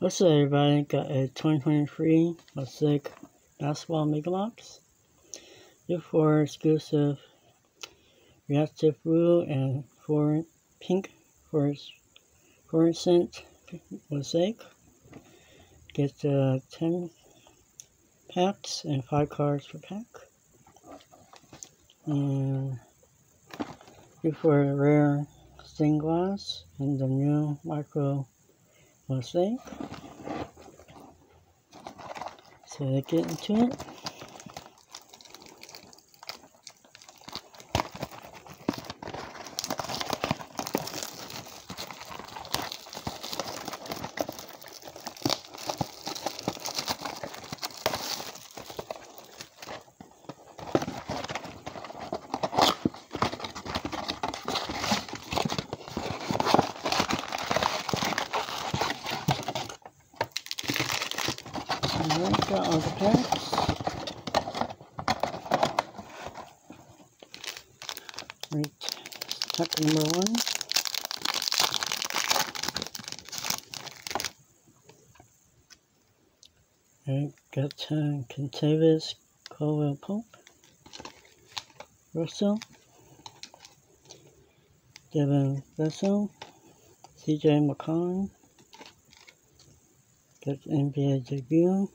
What's up, everybody? Got a 2023 Mosaic Basketball Mega Lots. for exclusive reactive blue and four pink for fluorescent mosaic. Get uh, 10 packs and 5 cards per pack. And you for rare stained glass and the new micro mosaic. So get into it. Alright, got all the packs. Right, pack number one. Alright, got uh, Kentavious Caldwell Pope, Russell, Devin Russell, CJ McCollum, got NBA debut,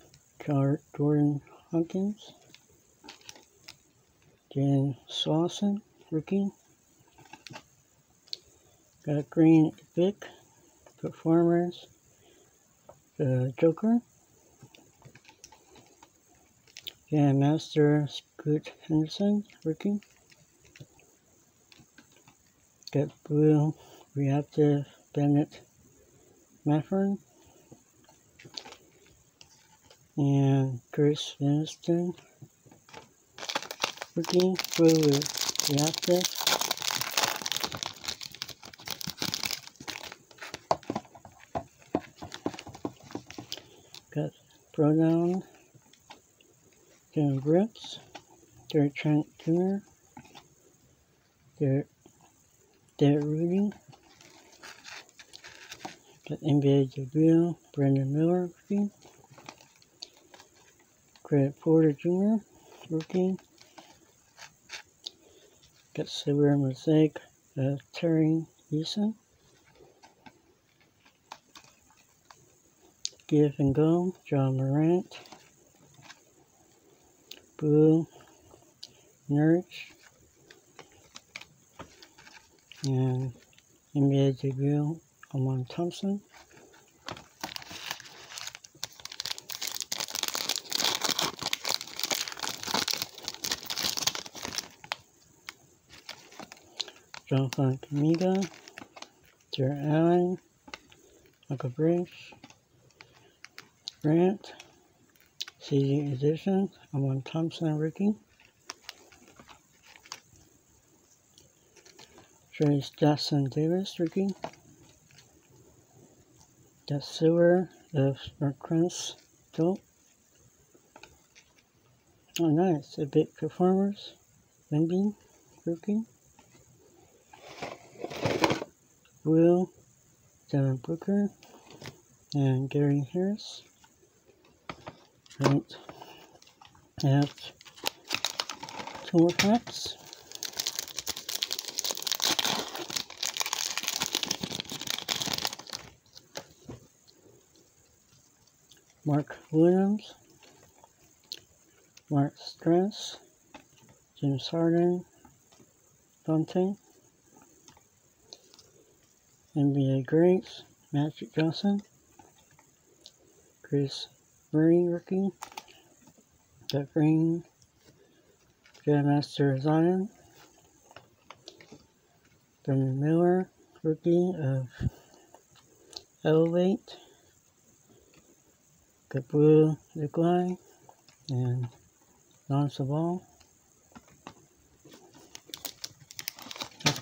Jordan Hawkins, Jan Slauson, rookie. Got Green Vic, Performers, the Joker. Jan Master, Scoot Henderson, rookie. Got Blue, Reactive, Bennett, Mathurin and Chris Winston looking for the after got pronoun. Jim Brooks Derek Trent Jr. Derek, Derek Rudy got NBA debut Brandon Miller Craig Porter Jr., rookie. Got silver mosaic, uh, Tari Eason. Give and Go, Ja Morant. Blue, Nurch. And NBA debut, Amen Thompson. Jonathan Kuminga, Jarrett Allen, Michael Bridge, Grant, CD Edition, Amen Thompson Ricky, Trayce Jackson Davis Ricky, The Sewer of Prince Dope. Oh, nice. A big performers. Wemby Rookie. Will, Devin Booker, and Gary Harris. Right. I two more packs. Mark Williams, Mark Stress, James Harden, Dante, NBA greats, Magic Johnson, Kris Murray rookie, Jeff Green, Grandmaster Zion, Brandon Miller, rookie of Elevate, Gabriel Nikolai, and Don Sabal.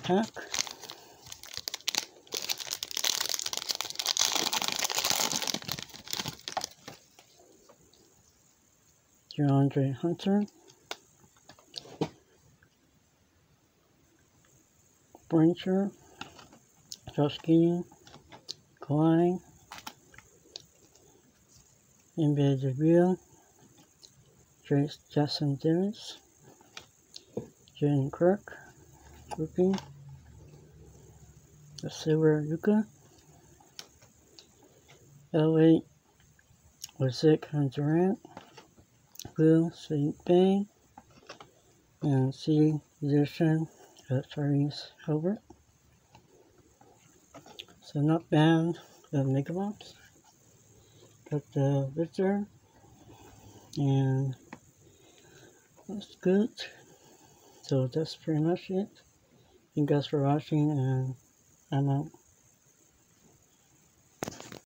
Pack. DeAndre Hunter, Brincher, Josh Gideon, Kawhi, NBA debut, Trace Justin Dennis, Jen Kirk, Grouping, Silver Yuka, L8 Wazik and Durant, Blue Sweet Bang, and C edition of Therese Hilbert. So not bad of Megabox. Got the Victor and that's good. So that's pretty much it. Thank you guys for watching and I'm out.